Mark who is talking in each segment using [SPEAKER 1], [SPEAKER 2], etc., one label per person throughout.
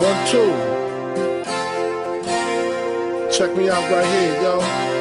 [SPEAKER 1] One, two. Check me out right here, yo.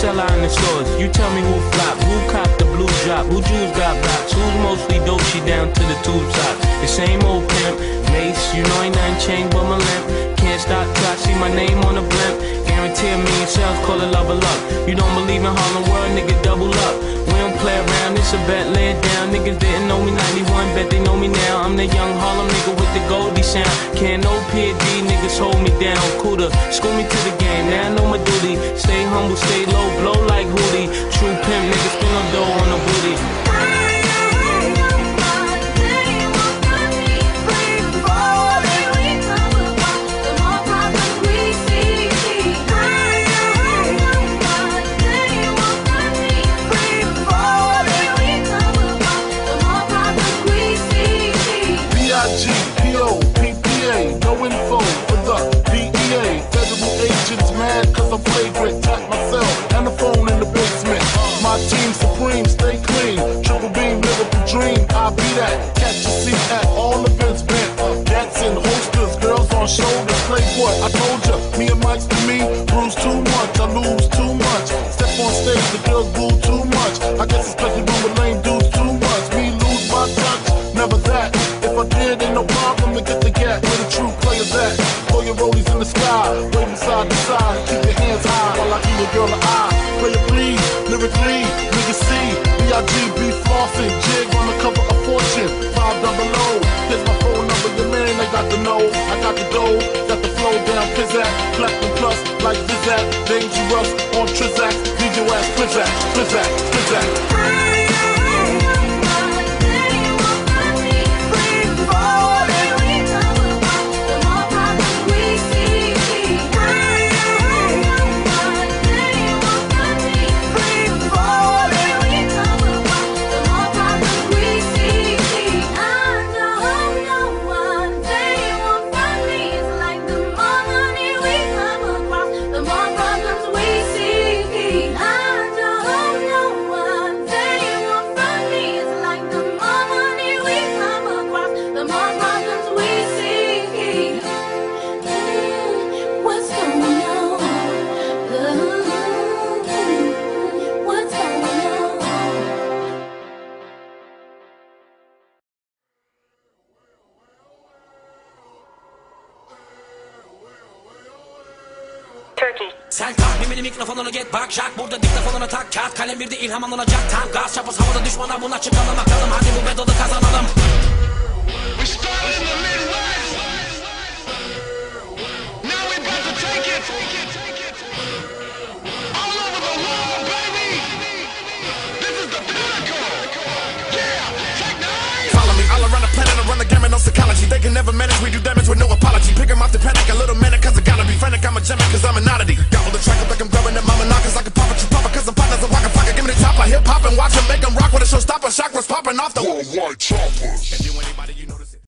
[SPEAKER 2] Sell out in the stores. You tell me who flop, who cop the blue drop, who Jews got blocks, who's mostly dope, she down to the tube top. The same old pimp, Mase, you know ain't nothing changed but my limp. Can't stop till I see my name on the blimp. Guarantee a million sales, call it love or luck. You don't believe in Harlem World, nigga, double up. We don't play around, it's a bet, lay it down. Niggas didn't know me 91, bet they know me now. I'm the young Harlem nigga with the Goldie sound. Can't no me Cooler, school me to the game, now I know my duty. Stay humble, stay low, blow like Hootie. True pimp, niggas spin on dough on the booty.
[SPEAKER 1] Ilham alınacak tam gaz çapız havada düşmana buna çıkalım bakalım hadi bu bedalı kazanalım We started in the sky, waving side to side. Keep your hands high while Midwest Now we got to take it All over the world baby This is my whole number, your man, I got the
[SPEAKER 3] Turkey. Sen kalk mimini mikrofonunu get bak şak Burada diktafonunu tak. Kağıt kalem bir de ilham alınacak Tam gaz çapız havada düşmana buna çıkalım akalım Hadi bu bedalı kazanalım.
[SPEAKER 4] Follow me all the never manage, we do that. stopper, shock was popping off the
[SPEAKER 5] worldwide choppers.